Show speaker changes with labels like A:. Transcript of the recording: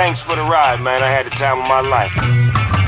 A: Thanks for the ride, man. I had the time of my life.